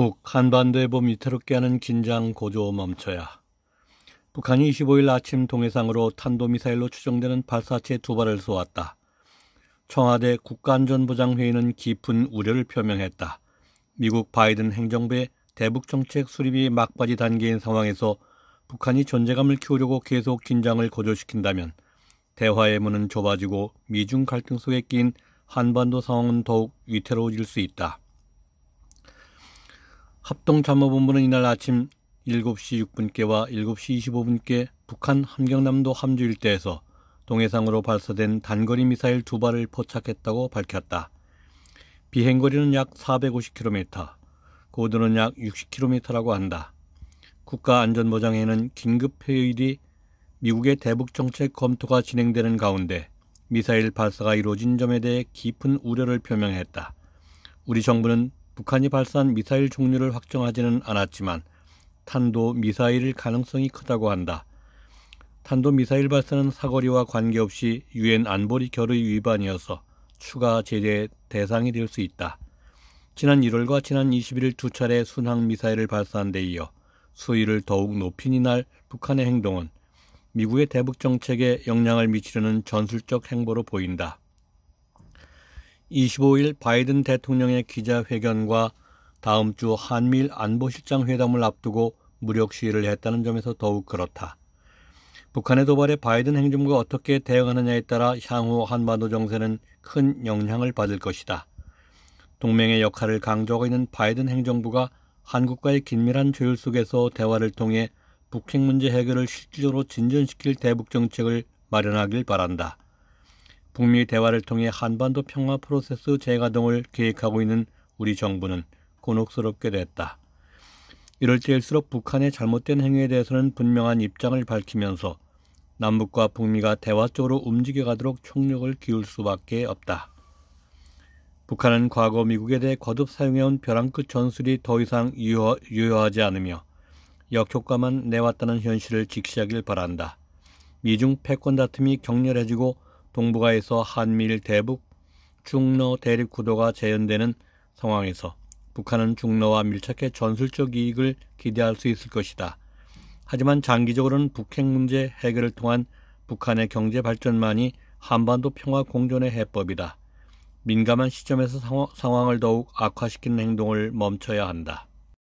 북 한반도의 봄 위태롭게 하는 긴장 고조 멈춰야. 북한이 25일 아침 동해상으로 탄도미사일로 추정되는 발사체 두 발을 쏘았다. 청와대 국가안전보장회의는 깊은 우려를 표명했다. 미국 바이든 행정부의 대북 정책 수립이 막바지 단계인 상황에서 북한이 존재감을 키우려고 계속 긴장을 고조시킨다면 대화의 문은 좁아지고 미중 갈등 속에 낀 한반도 상황은 더욱 위태로워질 수 있다. 합동참모본부는 이날 아침 7시 6분께와 7시 25분께 북한 함경남도 함주 일대에서 동해상으로 발사된 단거리 미사일 두 발을 포착했다고 밝혔다. 비행거리는 약 450km, 고도는 약 60km라고 한다. 국가안전보장회는 긴급 회의 뒤 미국의 대북 정책 검토가 진행되는 가운데 미사일 발사가 이루어진 점에 대해 깊은 우려를 표명했다. 우리 정부는 북한이 발사한 미사일 종류를 확정하지는 않았지만 탄도 미사일일 가능성이 크다고 한다. 탄도 미사일 발사는 사거리와 관계없이 유엔 안보리 결의 위반이어서 추가 제재 대상이 될 수 있다. 지난 1월과 지난 21일 두 차례 순항 미사일을 발사한 데 이어 수위를 더욱 높인 이날 북한의 행동은 미국의 대북 정책에 영향을 미치려는 전술적 행보로 보인다. 25일 바이든 대통령의 기자회견과 다음 주 한미일 안보실장 회담을 앞두고 무력 시위를 했다는 점에서 더욱 그렇다. 북한의 도발에 바이든 행정부가 어떻게 대응하느냐에 따라 향후 한반도 정세는 큰 영향을 받을 것이다. 동맹의 역할을 강조하고 있는 바이든 행정부가 한국과의 긴밀한 조율 속에서 대화를 통해 북핵 문제 해결을 실질적으로 진전시킬 대북 정책을 마련하길 바란다. 북미 대화를 통해 한반도 평화 프로세스 재가동을 계획하고 있는 우리 정부는 곤혹스럽게 됐다. 이럴 때일수록 북한의 잘못된 행위에 대해서는 분명한 입장을 밝히면서 남북과 북미가 대화적으로 움직여가도록 총력을 기울 수밖에 없다. 북한은 과거 미국에 대해 거듭 사용해온 벼랑 끝 전술이 더 이상 유효, 유효하지 않으며 역효과만 내왔다는 현실을 직시하길 바란다. 미중 패권 다툼이 격렬해지고 동북아에서 한미일 대북 중러 대립 구도가 재현되는 상황에서 북한은 중러와 밀착해 전술적 이익을 기대할 수 있을 것이다. 하지만 장기적으로는 북핵 문제 해결을 통한 북한의 경제 발전만이 한반도 평화 공존의 해법이다. 민감한 시점에서 상황 을 더욱 악화시키는 행동을 멈춰야 한다.